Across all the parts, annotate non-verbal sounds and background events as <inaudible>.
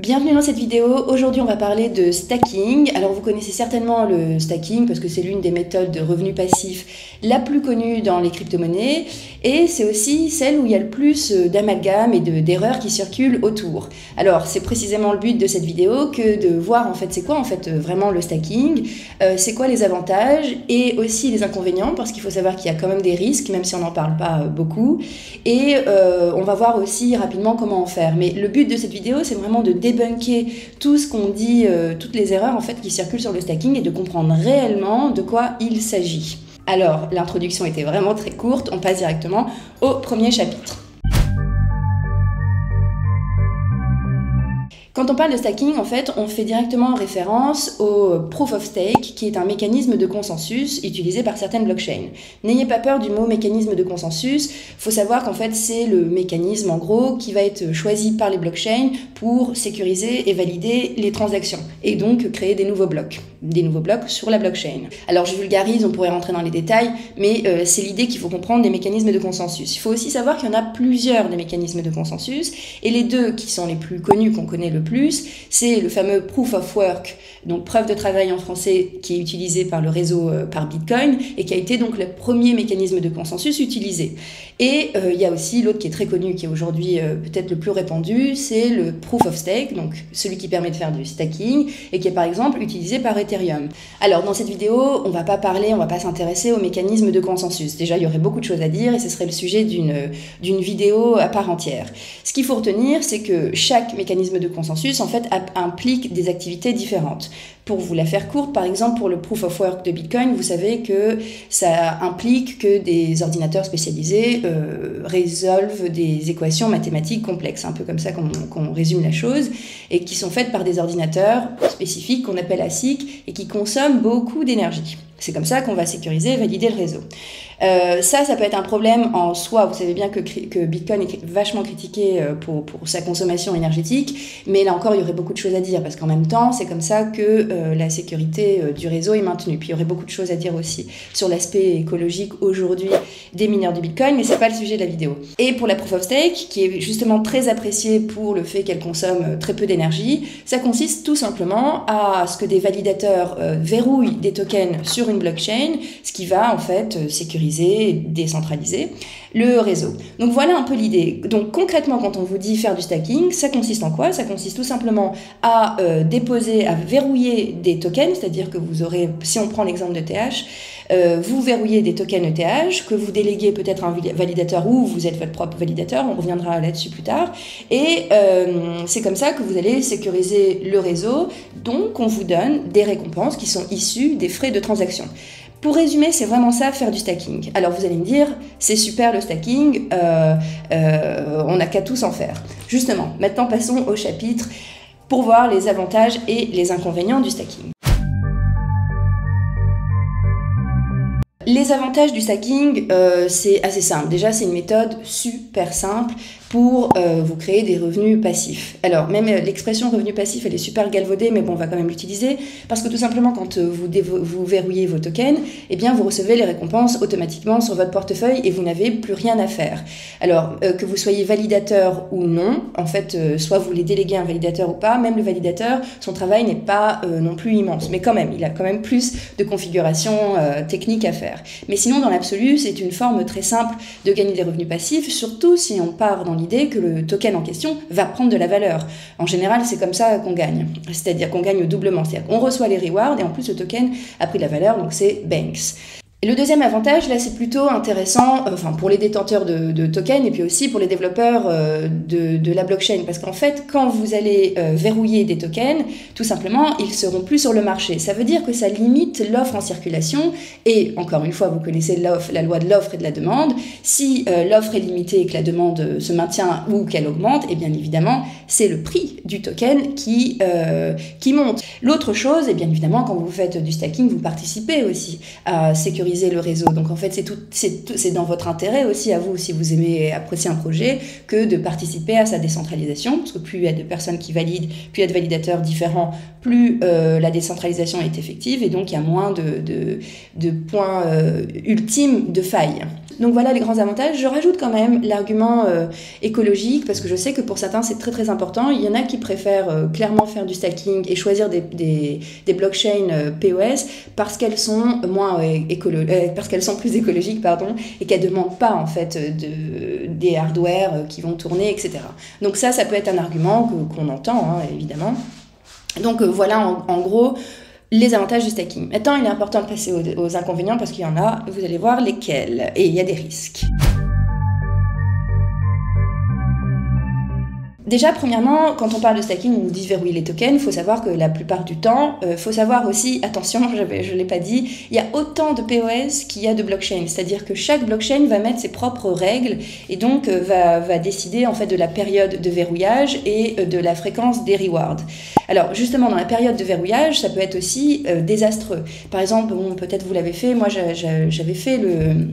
Bienvenue dans cette vidéo. Aujourd'hui, on va parler de stacking. Alors, vous connaissez certainement le stacking parce que c'est l'une des méthodes de revenus passifs la plus connue dans les crypto-monnaies et c'est aussi celle où il y a le plus euh, d'amalgames et d'erreurs qui circulent autour. Alors, c'est précisément le but de cette vidéo que de voir en fait c'est quoi en fait euh, vraiment le stacking, euh, c'est quoi les avantages et aussi les inconvénients parce qu'il faut savoir qu'il y a quand même des risques même si on n'en parle pas beaucoup et on va voir aussi rapidement comment en faire. Mais le but de cette vidéo, c'est vraiment de débunker tout ce qu'on dit, euh, toutes les erreurs en fait qui circulent sur le stacking et de comprendre réellement de quoi il s'agit. Alors, l'introduction était vraiment très courte, on passe directement au premier chapitre. Quand on parle de stacking, en fait, on fait directement référence au proof of stake, qui est un mécanisme de consensus utilisé par certaines blockchains. N'ayez pas peur du mot mécanisme de consensus. Faut savoir qu'en fait, c'est le mécanisme, en gros, qui va être choisi par les blockchains pour sécuriser et valider les transactions, et donc créer des nouveaux blocs, des nouveaux blocs sur la blockchain. Alors, je vulgarise, on pourrait rentrer dans les détails, mais euh, c'est l'idée qu'il faut comprendre des mécanismes de consensus. Il faut aussi savoir qu'il y en a plusieurs des mécanismes de consensus, et les deux qui sont les plus connus, qu'on connaît le plus, c'est le fameux proof of work, donc preuve de travail en français, qui est utilisé par le réseau euh, par Bitcoin et qui a été donc le premier mécanisme de consensus utilisé. Et euh, il y a aussi l'autre qui est très connu, qui est aujourd'hui euh, peut-être le plus répandu, c'est le proof of stake, donc celui qui permet de faire du stacking et qui est par exemple utilisé par Ethereum. Alors dans cette vidéo, on va pas parler, on va pas s'intéresser au mécanisme de consensus. Déjà, il y aurait beaucoup de choses à dire et ce serait le sujet d'une vidéo à part entière. Ce qu'il faut retenir, c'est que chaque mécanisme de consensus en fait implique des activités différentes. Pour vous la faire courte, par exemple pour le proof of work de Bitcoin, vous savez que ça implique que des ordinateurs spécialisés euh, résolvent des équations mathématiques complexes, un peu comme ça qu'on résume la chose, et qui sont faites par des ordinateurs spécifiques qu'on appelle ASIC et qui consomment beaucoup d'énergie. C'est comme ça qu'on va sécuriser et valider le réseau. Euh, ça, ça peut être un problème en soi. Vous savez bien que, Bitcoin est vachement critiqué euh, pour, pour, sa consommation énergétique, mais là encore, il y aurait beaucoup de choses à dire parce qu'en même temps, c'est comme ça que euh, la sécurité du réseau est maintenue. Puis il y aurait beaucoup de choses à dire aussi sur l'aspect écologique aujourd'hui des mineurs du Bitcoin, mais c'est pas le sujet de la vidéo. Et pour la proof of stake, qui est justement très appréciée pour le fait qu'elle consomme très peu d'énergie, ça consiste tout simplement à ce que des validateurs verrouillent des tokens sur une blockchain, ce qui va en fait sécuriser décentraliser le réseau. Donc voilà un peu l'idée. Donc concrètement, quand on vous dit faire du stacking, ça consiste en quoi? Ça consiste tout simplement à euh, déposer, à verrouiller des tokens, c'est-à-dire que vous aurez, si on prend l'exemple de TH, euh, vous verrouillez des tokens ETH que vous déléguez peut-être à un validateur ou vous êtes votre propre validateur, on reviendra là-dessus plus tard. Et euh, c'est comme ça que vous allez sécuriser le réseau. Donc on vous donne des récompenses qui sont issues des frais de transaction. Pour résumer, c'est vraiment ça, faire du stacking. Alors vous allez me dire, c'est super le stacking, euh, euh, on n'a qu'à tous en faire. Justement, maintenant passons au chapitre pour voir les avantages et les inconvénients du stacking. Les avantages du stacking, euh, c'est assez simple. Déjà, c'est une méthode super simple pour euh, vous créer des revenus passifs. Alors, même euh, l'expression revenu passif, elle est super galvaudée, mais bon, on va quand même l'utiliser, parce que tout simplement, quand euh, vous, vous verrouillez vos tokens, eh bien, vous recevez les récompenses automatiquement sur votre portefeuille et vous n'avez plus rien à faire. Alors, que vous soyez validateur ou non, en fait, soit vous les déléguez à un validateur ou pas, même le validateur, son travail n'est pas non plus immense, mais quand même, il a quand même plus de configuration technique à faire. Mais sinon, dans l'absolu, c'est une forme très simple de gagner des revenus passifs, surtout si on part dans l'idée que le token en question va prendre de la valeur. En général, c'est comme ça qu'on gagne. C'est-à-dire qu'on gagne doublement. C'est-à-dire qu'on reçoit les rewards et en plus le token a pris de la valeur, donc c'est Banks. Le deuxième avantage, là, c'est plutôt intéressant, euh, enfin pour les détenteurs de, tokens et puis aussi pour les développeurs euh, de, la blockchain, parce qu'en fait, quand vous allez euh, verrouiller des tokens, tout simplement, ils seront plus sur le marché. Ça veut dire que ça limite l'offre en circulation. Et encore une fois, vous connaissez la loi de l'offre et de la demande. Si l'offre est limitée et que la demande se maintient ou qu'elle augmente, et eh bien évidemment, c'est le prix du token qui qui monte. L'autre chose, et bien évidemment, quand vous faites du stacking, vous participez aussi à sécuriser le réseau. Donc en fait, c'est tout, c'est dans votre intérêt aussi à vous, si vous aimez apprécier un projet, que de participer à sa décentralisation, parce que plus il y a de personnes qui valident, plus il y a de validateurs différents, plus euh, la décentralisation est effective, et donc il y a moins de, points euh, ultimes de faille. Donc voilà les grands avantages. Je rajoute quand même l'argument écologique parce que je sais que pour certains c'est très très important. Il y en a qui préfèrent clairement faire du stacking et choisir des, blockchains POS parce qu'elles sont moins parce qu'elles sont plus écologiques et qu'elles demandent pas en fait de, des hardware qui vont tourner etc. Donc ça ça peut être un argument qu'on entend hein, évidemment. Donc voilà en gros les avantages du stacking. Maintenant, il est important de passer aux, inconvénients parce qu'il y en a, vous allez voir lesquels, et il y a des risques. Déjà, premièrement, quand on parle de stacking ou verrouiller les tokens, il faut savoir que la plupart du temps, il euh, faut savoir aussi, <laughs> attention, je ne l'ai pas dit, il y a autant de POS qu'il y a de blockchain. C'est-à-dire que chaque blockchain va mettre ses propres règles et donc euh, va, décider en fait de la période de verrouillage et euh, de la fréquence des rewards. Alors justement, dans la période de verrouillage, ça peut être aussi désastreux. Par exemple, peut-être vous l'avez fait, moi j'avais fait le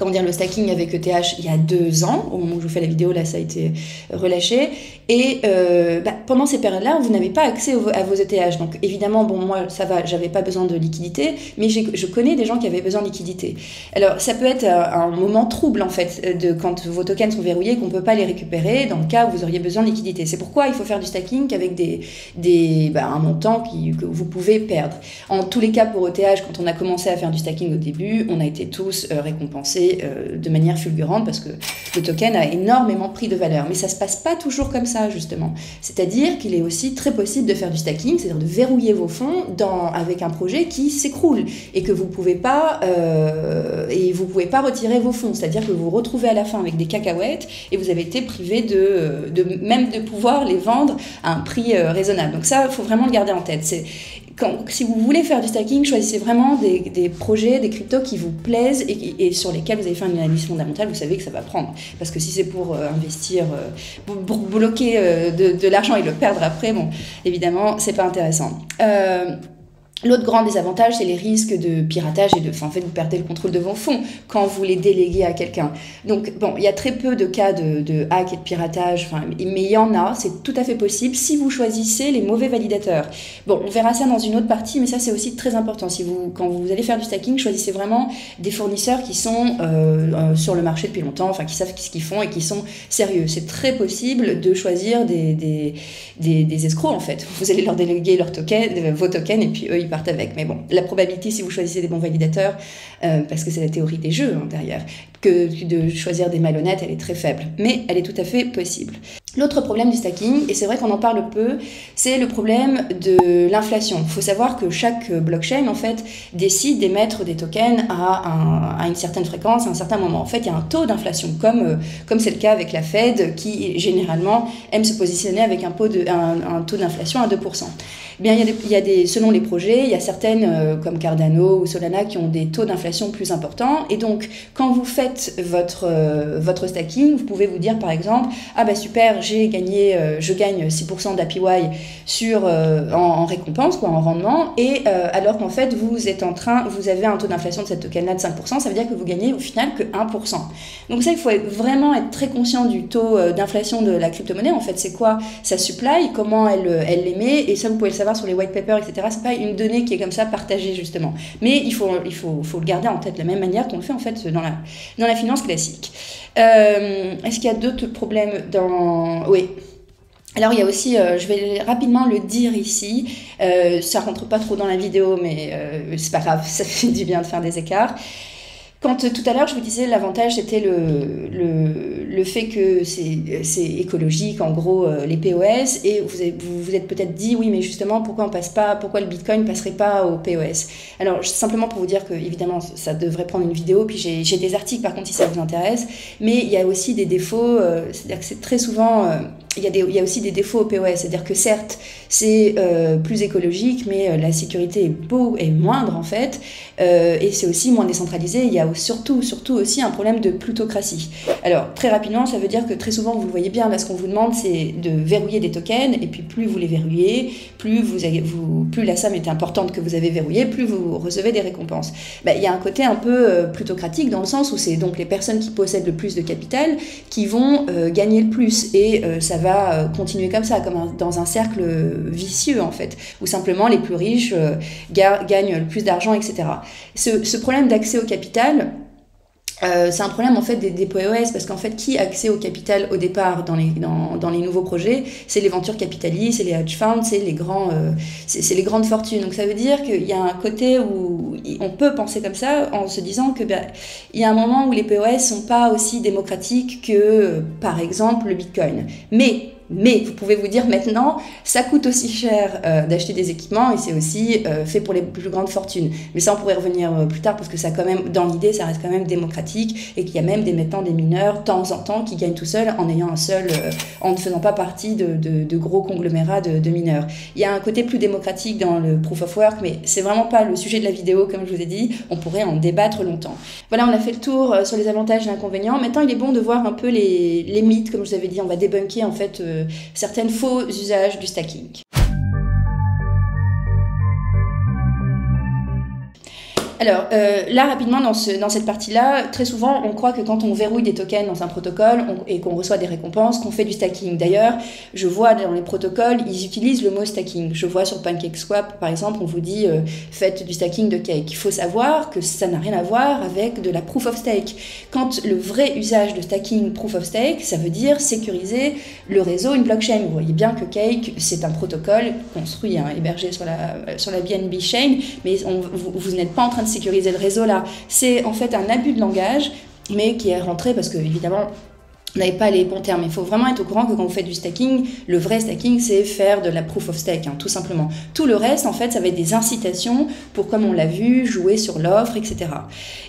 comment dire, le stacking avec ETH il y a deux ans, au moment où je vous fais la vidéo, là ça a été relâché. Et euh, bah, pendant ces périodes-là, vous n'avez pas accès à vos ETH. Donc évidemment, bon, moi ça va, j'avais pas besoin de liquidité, mais je connais des gens qui avaient besoin de liquidité. Alors ça peut être un moment trouble en fait, de quand vos tokens sont verrouillés, qu'on peut pas les récupérer dans le cas où vous auriez besoin de liquidité. C'est pourquoi il faut faire du stacking avec des, des, bah, un montant que vous pouvez perdre. En tous les cas, pour ETH, quand on a commencé à faire du stacking au début, on a été tous euh, récompensés euh, de manière fulgurante parce que le token a énormément pris de valeur. Mais ça se passe pas toujours comme ça, justement. C'est-à-dire qu'il est aussi très possible de faire du stacking, c'est-à-dire de verrouiller vos fonds avec un projet qui s'écroule et que vous pas euh, pouvez pas retirer vos fonds. C'est-à-dire que vous vous retrouvez à la fin avec des cacahuètes et vous avez été privé de, de même de pouvoir les vendre à un prix euh, raisonnable. Donc ça, il faut vraiment le garder en tête. Si vous voulez faire du stacking, choisissez vraiment des, projets, des cryptos qui vous plaisent et, sur lesquels vous avez fait une analyse fondamentale, vous savez que ça va prendre. Parce que si c'est pour euh, investir, euh, pour, bloquer euh, de, de l'argent et le perdre après, bon, évidemment, c'est pas intéressant. L'autre grand désavantage, c'est les risques de piratage et de, enfin, en fait, vous perdez le contrôle de vos fonds quand vous les déléguez à quelqu'un. Donc, bon, il y a très peu de cas de, hack et de piratage, enfin, mais il y en a, c'est tout à fait possible si vous choisissez les mauvais validateurs. Bon, on verra ça dans une autre partie, mais ça, c'est aussi très important. Si vous, quand vous allez faire du stacking, choisissez vraiment des fournisseurs qui sont euh, euh sur le marché depuis longtemps, enfin, qui savent ce qu'ils font et qui sont sérieux. C'est très possible de choisir des, des, des, des, escrocs, en fait. Vous allez leur déléguer leurs tokens, vos tokens, et puis eux, ils partent avec. Mais bon, la probabilité, si vous choisissez des bons validateurs, euh, parce que c'est la théorie des jeux hein, derrière, que de choisir des malhonnêtes, elle est très faible. Mais elle est tout à fait possible. L'autre problème du stacking, et c'est vrai qu'on en parle peu, c'est le problème de l'inflation. Il faut savoir que chaque blockchain, en fait, décide d'émettre des tokens à, une certaine fréquence, à un certain moment. En fait, il y a un taux d'inflation, comme euh, comme c'est le cas avec la Fed, qui généralement aime se positionner avec un, taux d'inflation à 2%. Eh bien, il y a des, selon les projets, il y a certaines, euh, comme Cardano ou Solana, qui ont des taux d'inflation plus importants. Et donc, quand vous faites votre, euh, votre stacking, vous pouvez vous dire, par exemple, ah bah super, j'ai gagné, euh, je gagne 6% d'APY sur, en, en, récompense, quoi, en rendement. Et alors qu'en fait, vous êtes en train, vous avez un taux d'inflation de cette token-là de 5%, ça veut dire que vous gagnez au final que 1%. Donc ça, il faut vraiment être très conscient du taux d'inflation de la crypto-monnaie. En fait, c'est quoi sa supply, comment elle, elle l'émet, et ça, vous pouvez le savoir sur les white papers, etc. C'est pas une donnée qui est comme ça partagée justement. Mais il faut, il faut, faut le garder en tête de la même manière qu'on le fait en fait dans la, dans la finance classique. Euh, est-ce qu'il y a d'autres problèmes dans... Oui. Alors il y a aussi, euh, je vais rapidement le dire ici, euh, ça rentre pas trop dans la vidéo, mais c'est pas grave, <laughs> ça fait du bien de faire des écarts. Quand tout à l'heure je vous disais l'avantage c'était le, le, le, fait que c'est écologique en gros euh, les POS et vous vous, vous êtes peut-être dit oui mais justement pourquoi on passe pas pourquoi le Bitcoin passerait pas au POS alors simplement pour vous dire que évidemment ça devrait prendre une vidéo puis j'ai des articles par contre si ça vous intéresse. Mais il y a aussi des défauts euh, c'est-à-dire que c'est très souvent euh, il y, a y, a aussi des défauts au POS, c'est-à-dire que certes, c'est euh, plus écologique, mais euh, la sécurité est, est moindre en fait, euh, et c'est aussi moins décentralisé. Il y a surtout, surtout aussi un problème de plutocratie. Alors, très rapidement, ça veut dire que très souvent, vous le voyez bien, là, ce qu'on vous demande, c'est de verrouiller des tokens, et puis plus vous les verrouillez, plus, vous, avez, vous plus la somme est importante que vous avez verrouillée, plus vous recevez des récompenses. Ben, il y a un côté un peu plutocratique dans le sens où c'est donc les personnes qui possèdent le plus de capital qui vont gagner le plus, et ça va euh, continuer comme ça, comme dans un cercle vicieux en fait, où simplement les plus riches euh, gagnent le plus d'argent, etc. Ce, ce problème d'accès au capital, euh, c'est un problème en fait des, des POS parce qu'en fait qui a accès au capital au départ dans les, dans, dans les nouveaux projets c'est les ventures capitalistes, c'est les hedge funds, c'est les, grands, euh, c'est les grandes fortunes. Donc ça veut dire qu'il y a un côté où on peut penser comme ça en se disant que ben, il y a un moment où les POS sont pas aussi démocratiques que par exemple le Bitcoin. Mais mais vous pouvez vous dire maintenant, ça coûte aussi cher euh, d'acheter des équipements et c'est aussi euh, fait pour les plus grandes fortunes. Mais ça, on pourrait revenir euh, plus tard parce que ça, quand même, dans l'idée, ça reste quand même démocratique et qu'il y a même des maintenant des mineurs, de temps en temps, qui gagnent tout seuls en ayant un seul, en ne faisant pas partie de, gros conglomérats de, de, mineurs. Il y a un côté plus démocratique dans le proof of work, mais c'est vraiment pas le sujet de la vidéo, comme je vous ai dit. On pourrait en débattre longtemps. Voilà, on a fait le tour sur les avantages et inconvénients. Maintenant, il est bon de voir un peu les, les mythes, comme je vous avais dit. On va débunker en fait certains faux usages du stacking. Alors euh, là, rapidement, dans, ce, dans cette partie-là, très souvent, on croit que quand on verrouille des tokens dans un protocole et qu'on reçoit des récompenses, qu'on fait du stacking. D'ailleurs, je vois dans les protocoles, ils utilisent le mot stacking. Je vois sur PancakeSwap, par exemple, on vous dit euh, faites du stacking de cake. Il faut savoir que ça n'a rien à voir avec de la proof of stake. Quand le vrai usage de stacking proof of stake, ça veut dire sécuriser le réseau, une blockchain. Vous voyez bien que Cake, c'est un protocole construit, hein, hébergé sur la, sur la BNB chain, mais vous, n'êtes pas en train de sécuriser le réseau là. C'est en fait un abus de langage, mais qui est rentré parce que évidemment n'avez pas les bons termes. Il faut vraiment être au courant que quand vous faites du stacking, le vrai stacking, c'est faire de la proof of stake, hein, tout simplement. Tout le reste, en fait, ça va être des incitations pour, comme on l'a vu, jouer sur l'offre, etc.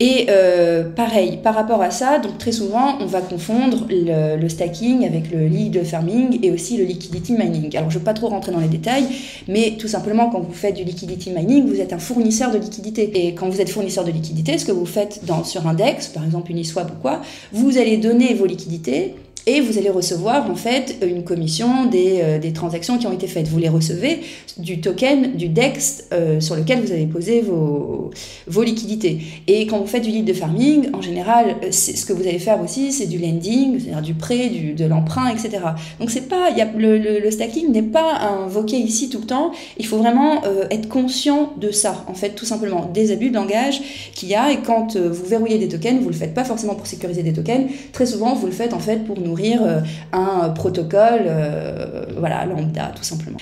Et euh, pareil, par rapport à ça, donc très souvent, on va confondre le, stacking avec le lead farming et aussi le liquidity mining. Alors, je ne vais pas trop rentrer dans les détails, mais tout simplement, quand vous faites du liquidity mining, vous êtes un fournisseur de liquidité. Et quand vous êtes fournisseur de liquidité, ce que vous faites sur un DEX, par exemple Uniswap ou quoi, vous allez donner vos liquidités geçti. Et vous allez recevoir en fait une commission des, euh, des, transactions qui ont été faites. Vous les recevez du token, du DEX euh, sur lequel vous avez posé vos, vos liquidités. Et quand vous faites du lead de farming, en général, euh, ce que vous allez faire aussi, c'est du lending, c'est-à-dire du prêt, du, de l'emprunt, etc. Donc c'est pas, y a, le, stacking n'est pas invoqué ici tout le temps. Il faut vraiment être conscient de ça, en fait, tout simplement, des abus de langage qu'il y a. Et quand vous verrouillez des tokens, vous le faites pas forcément pour sécuriser des tokens. Très souvent, vous le faites en fait pour euh, un protocole, euh, voilà, lambda, tout simplement.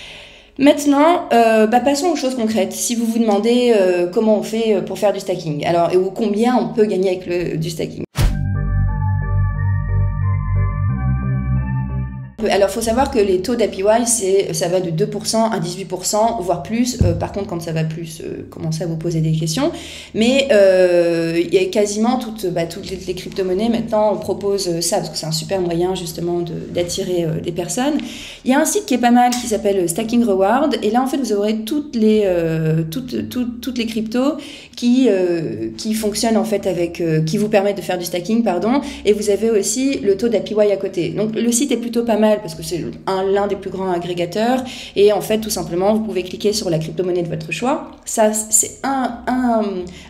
Maintenant, euh, bah passons aux choses concrètes. Si vous vous demandez comment on fait pour faire du stacking, alors et ou combien on peut gagner avec le, du stacking. Alors, il faut savoir que les taux d'APY, ça va de 2% à 18%, voire plus. Euh, par contre, quand ça va plus, euh, commencer à vous poser des questions. Mais euh, y a quasiment toutes, bah, les, crypto-monnaies maintenant proposent ça, parce que c'est un super moyen justement d'attirer des personnes. Il y a un site qui est pas mal qui s'appelle Stacking Reward. Et là, en fait, vous aurez toutes, les cryptos qui, qui fonctionnent en fait avec, qui vous permettent de faire du stacking, pardon. Et vous avez aussi le taux d'APY à côté. Donc, le site est plutôt pas mal parce que c'est l'un des plus grands agrégateurs. Et en fait, tout simplement, vous pouvez cliquer sur la crypto-monnaie de votre choix. Ça, c'est un,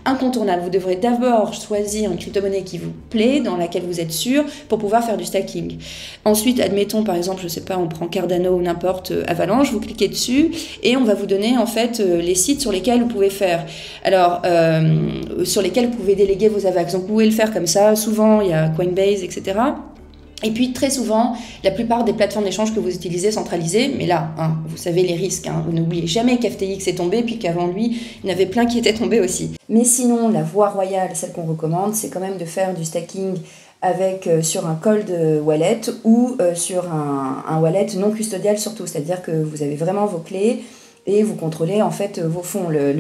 incontournable. Vous devrez d'abord choisir une crypto-monnaie qui vous plaît, dans laquelle vous êtes sûr, pour pouvoir faire du stacking. Ensuite, admettons, par exemple, je sais pas, on prend Cardano ou n'importe euh, Avalanche, vous cliquez dessus et on va vous donner en fait euh, les sites sur lesquels vous pouvez faire. Alors, euh, sur lesquels vous pouvez déléguer vos AVAX. Donc, vous pouvez le faire comme ça. Souvent, il y a Coinbase, etc. Et puis très souvent, la plupart des plateformes d'échange que vous utilisez centralisées, mais là, hein, vous savez les risques, hein, vous n'oubliez jamais qu'FTX est tombé, puis qu'avant lui, il y en avait plein qui étaient tombés aussi. Mais sinon, la voie royale, celle qu'on recommande, c'est quand même de faire du stacking avec euh, sur un cold wallet ou euh, sur un wallet non custodial surtout, c'est-à-dire que vous avez vraiment vos clés, et vous contrôlez en fait vos fonds. Le,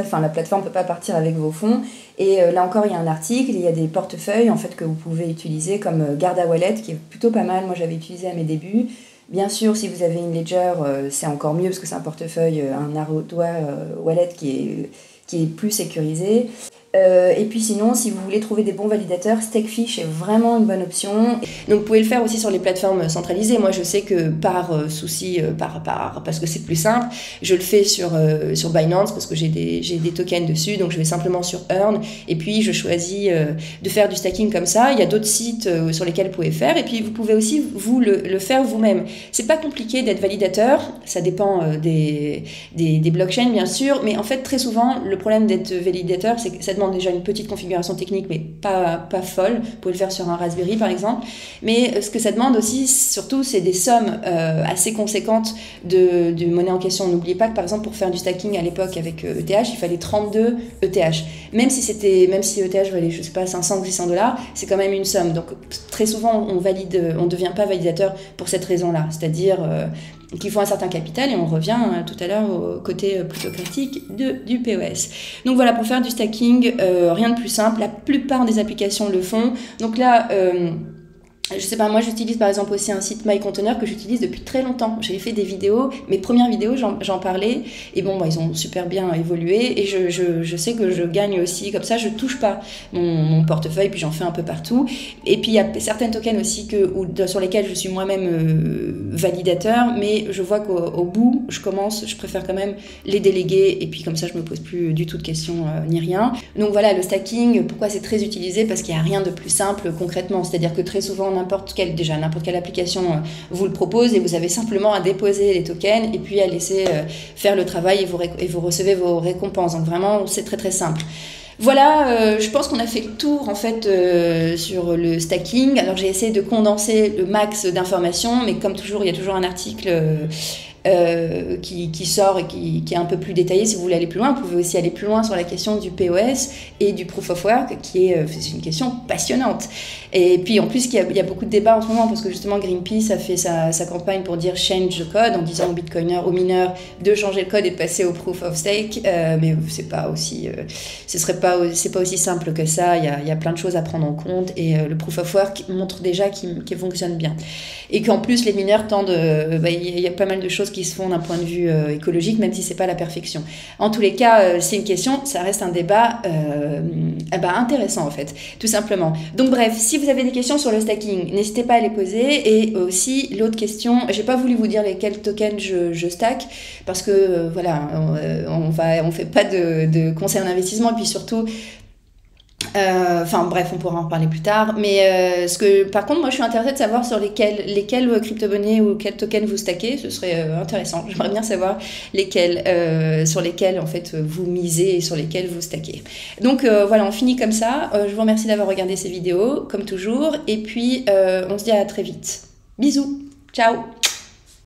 enfin la plateforme ne peut pas partir avec vos fonds. Et euh, là encore, il y a un article, il y a des portefeuilles en fait que vous pouvez utiliser comme euh, Garda Wallet, qui est plutôt pas mal. Moi, j'avais utilisé à mes débuts. Bien sûr, si vous avez une ledger, euh, c'est encore mieux parce que c'est un portefeuille, un Arrodois Wallet qui est plus sécurisé. Euh, et puis sinon, si vous voulez trouver des bons validateurs, Stakefish est vraiment une bonne option. Donc vous pouvez le faire aussi sur les plateformes centralisées. Moi, je sais que par euh, souci, euh, par, par, parce que c'est plus simple, je le fais sur, sur Binance parce que j'ai des, des tokens dessus. Donc je vais simplement sur Earn et puis je choisis de faire du stacking comme ça. Il y a d'autres sites sur lesquels vous pouvez faire. Et puis vous pouvez aussi vous le, faire vous-même. C'est pas compliqué d'être validateur. Ça dépend des, des, des blockchains bien sûr, mais en fait très souvent le problème d'être validateur, c'est que ça demande déjà une petite configuration technique, mais pas, pas folle. Vous pouvez le faire sur un Raspberry, par exemple. Mais ce que ça demande aussi, surtout, c'est des sommes assez conséquentes de, monnaie en question. N'oubliez pas que, par exemple, pour faire du stacking à l'époque avec ETH, il fallait 32 ETH. Même si c'était, même si ETH valait, je sais pas, 500 ou 600 dollars, c'est quand même une somme. Donc, très souvent, on valide, on devient pas validateur pour cette raison-là. C'est-à-dire qu'il faut un certain capital et on revient euh, tout à l'heure au côté euh, plutôt critique du POS. Donc voilà, pour faire du stacking, euh, rien de plus simple. La plupart des applications le font. Donc là, je sais pas, moi j'utilise par exemple aussi un site MyContainer que j'utilise depuis très longtemps. J'ai fait des vidéos, mes premières vidéos j'en parlais, et bon, bah, ils ont super bien évolué, et je, sais que je gagne aussi, comme ça je touche pas mon, portefeuille, puis j'en fais un peu partout. Et puis il y a certains tokens aussi que, ou, sur lesquels je suis moi-même euh, validateur, mais je vois qu'au bout, je commence, je préfère quand même les déléguer, et puis comme ça je me pose plus du tout de questions euh, ni rien. Donc voilà, le stacking, pourquoi c'est très utilisé? Parce qu'il n'y a rien de plus simple concrètement, c'est-à-dire que très souvent, n'importe quelle, déjà, n'importe quelle application euh, vous le propose et vous avez simplement à déposer les tokens et puis à laisser euh, faire le travail et vous, et vous recevez vos récompenses. Donc vraiment, c'est très très simple. Voilà, euh, je pense qu'on a fait le tour en fait sur le stacking. Alors j'ai essayé de condenser le max d'informations, mais comme toujours, il y a toujours un article qui, sort et qui, est un peu plus détaillé. Si vous voulez aller plus loin, vous pouvez aussi aller plus loin sur la question du POS et du Proof of Work, qui est, euh, une question passionnante. Et puis en plus, il y, a, il y, a, beaucoup de débats en ce moment, parce que justement Greenpeace a fait sa, campagne pour dire change the code, en disant aux bitcoiners, aux mineurs, de changer le code et de passer au Proof of Stake. Euh, mais c'est pas aussi, ce serait pas, c'est pas aussi simple que ça. Il y, a, il y a, plein de choses à prendre en compte et le Proof of Work montre déjà qu'il fonctionne bien. Et qu'en plus, les mineurs tendent, bah, il y a pas mal de choses qui se font d'un point de vue euh, écologique, même si c'est pas la perfection. En tous les cas, euh, c'est une question, ça reste un débat euh, eh ben, intéressant en fait, tout simplement. Donc bref, si vous avez des questions sur le stacking, n'hésitez pas à les poser. Et aussi l'autre question, j'ai pas voulu vous dire lesquels tokens je, stack parce que voilà, on, va, on fait pas de, de conseils en investissement et puis surtout euh, enfin bref, on pourra en parler plus tard. Mais euh, ce que, par contre, moi je suis intéressée de savoir sur lesquels, lesquels euh, crypto-monnaies ou quels tokens vous stackez. Ce serait intéressant. J'aimerais bien savoir sur lesquels en fait vous misez et sur lesquels vous stackez. Donc voilà, on finit comme ça. je vous remercie d'avoir regardé ces vidéos, comme toujours. Et puis on se dit à très vite. Bisous. Ciao